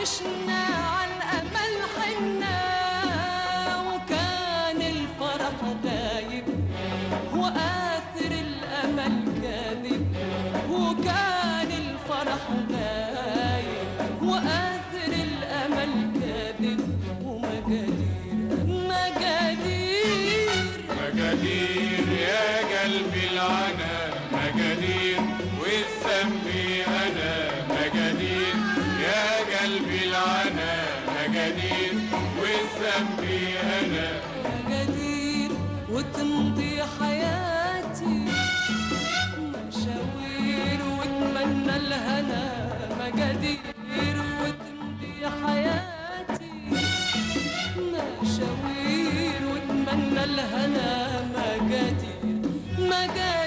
عشنا عن أمل حنا وكان الفرح دايب وآثر الأمل كاذب وكان الفرح دايب وآثر الأمل كاذب ومجادير مجادير مجادير يا المجانين والذنبي أنا. مجانين وتمضي حياتي. مشاوير واتمنى الهنا. مجادير وتمضي حياتي. مشاوير واتمنى الهنا. مجادير مجادير